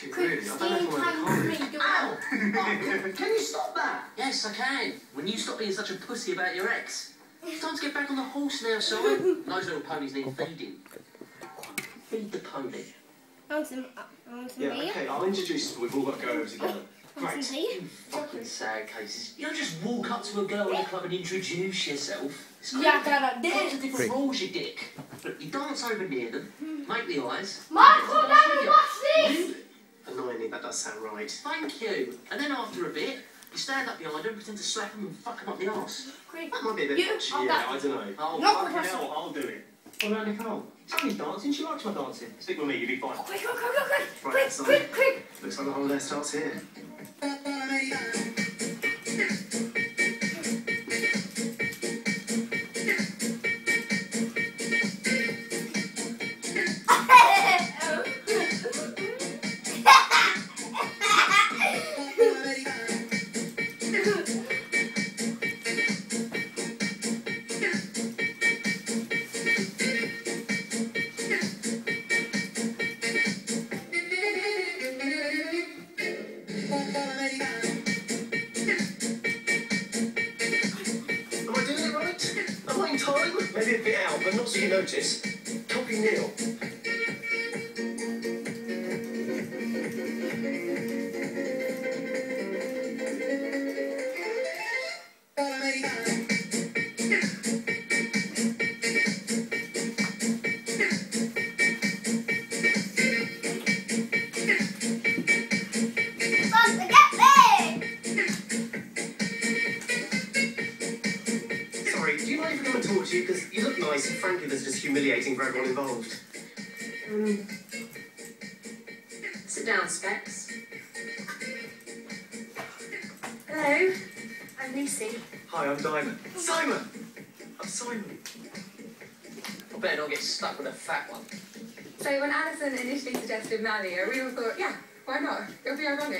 shit, really. I don't know if I want to Ow! Oh, can you stop that? Yes, I can. When you stop being such a pussy about your ex. It's time to get back on the horse now, Simon. Those little ponies need feeding. Feed the pony. I want some, I want some yeah, okay, I'll introduce you, but we've all got to go over together. I want Great. some beer. Fucking sad cases. You don't just walk up to a girl in a club and introduce yourself. It's Yeah, creepy. cara, Lots de- of different rules, you dick. Look, you dance over near them, make the eyes. Marco, and then Danny, watch this! Annoyingly, that does sound right. Thank you. And then after a bit, you stand up behind them, pretend to slap them and fuck them up the arse. Quick. That might be a bit You- much. oh, Yeah, that- I don't know. Oh, No, Fucking hell, I'll do it. What about Nicole? It's only dancing. She likes my dancing. Stick with me, you'll be fine. Quick, quick, quick, quick, quick, Right, quick, quick, quick. Looks like the holiday starts here. Am I doing it right? Am I in time? Maybe a bit out, but not so you notice. Copy Neil. Sorry, do you mind if I come and talk to you? Because you look nice, and frankly, this is just humiliating for everyone involved. Um, sit down, Specs. Hello, I'm Lucy. Hi, I'm Diamond. Simon! I'm Simon. I better not get stuck with a fat one. So when Alison initially suggested Malia, we all thought, yeah, why not? It'll be ironic.